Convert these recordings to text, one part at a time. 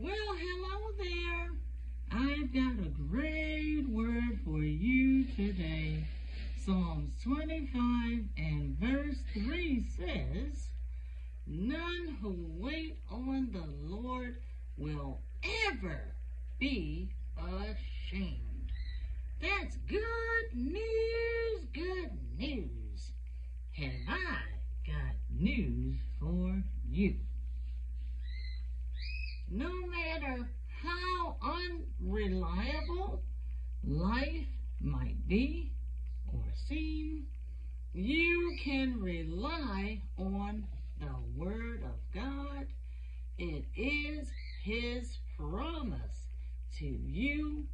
Well, hello there. I've got a great word for you today. Psalms 25 and verse 3 says, None who wait on the Lord will ever be ashamed. That's good news, good news. Have I got news for you? No matter how unreliable life might be seem, you can rely on the Word of God. It is His promise to you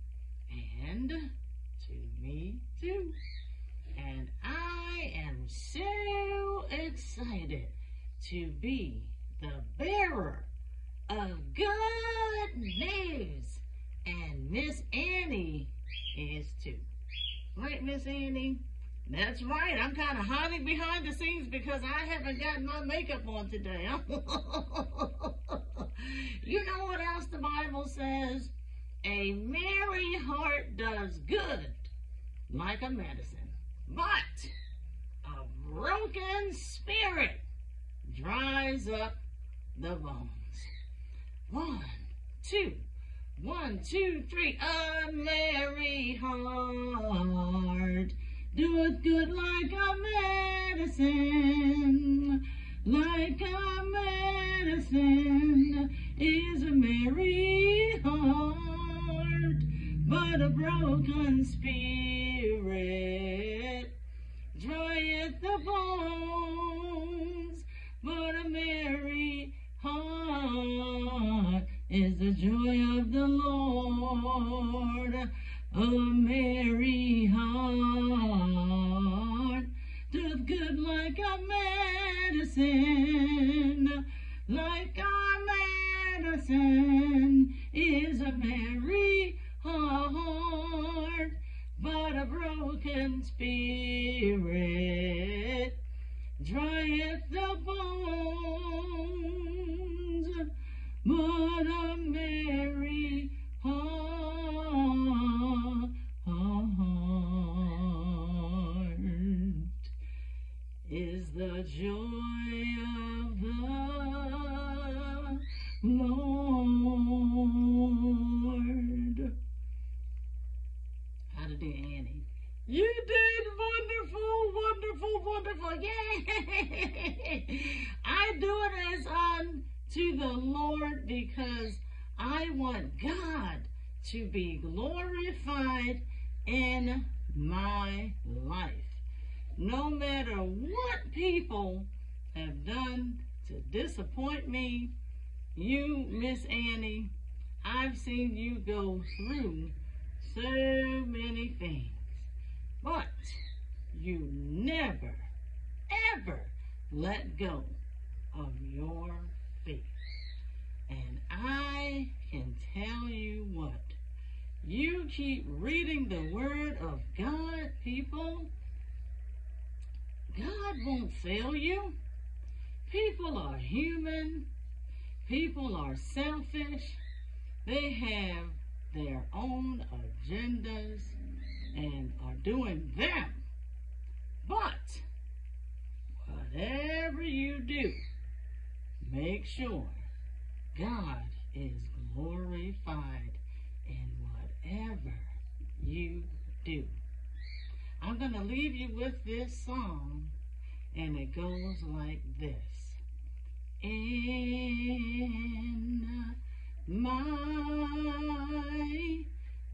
and to me too. And I am so excited to be the bearer of good news. And Miss Annie is too. Right, Miss Annie? That's right. I'm kind of hiding behind the scenes because I haven't got my makeup on today. you know what else the Bible says? A merry heart does good like a medicine, but a broken spirit dries up the bones. One, two, one, two, three. A merry heart doeth good like a medicine, like a medicine is a merry heart, but a broken spirit dryeth the bones, but a merry heart is the joy of the Lord. A merry heart good like a medicine, like a medicine is a merry heart, but a broken spirit dryeth the bones, but a merry the joy of the Lord. How to do Annie? You did wonderful, wonderful, wonderful. Yay! I do it as unto the Lord because I want God to be glorified in my life. No matter what people have done to disappoint me, you, Miss Annie, I've seen you go through so many things. But you never, ever let go of your faith. And I can tell you what, you keep reading the Word of God, people, God won't fail you. People are human. People are selfish. They have their own agendas and are doing them. But whatever you do, make sure God is glorified in whatever you do. I'm going to leave you with this song, and it goes like this. In my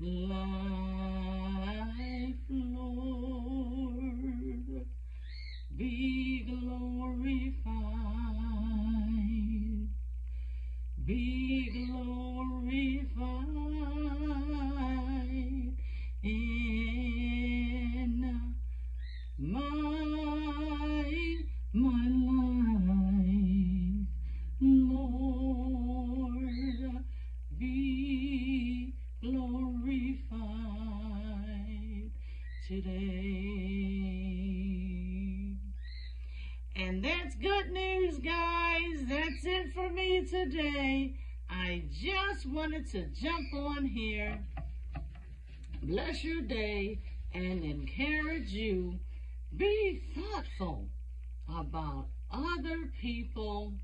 life, And that's good news, guys. That's it for me today. I just wanted to jump on here, bless your day, and encourage you. Be thoughtful about other people,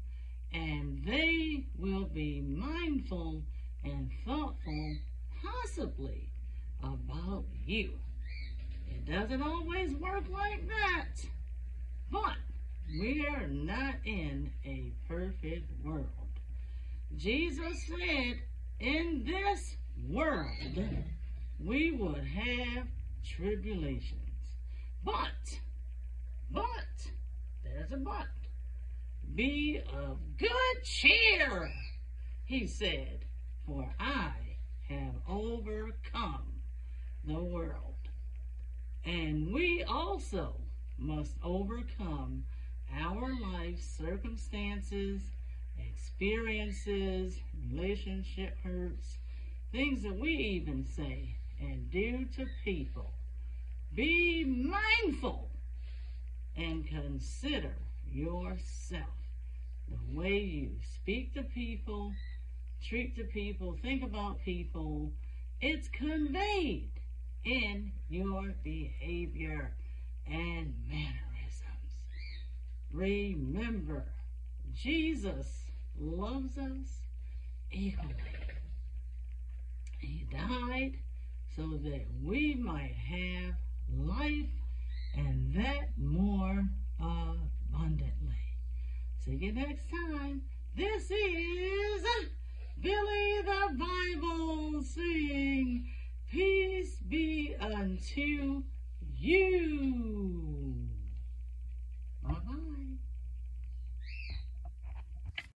and they will be mindful and thoughtful, possibly, about you. It doesn't always work like that, but we are not in a perfect world. Jesus said, in this world, we would have tribulations. But, but, there's a but. Be of good cheer, he said, for I have overcome the world. And we also must overcome our life circumstances, experiences, relationship hurts, things that we even say and do to people. Be mindful and consider yourself. The way you speak to people, treat the people, think about people, it's conveyed in your behavior and mannerisms. Remember, Jesus loves us equally. He died so that we might have life and that more abundantly. See you next time. This is Billy the Bible saying, Peace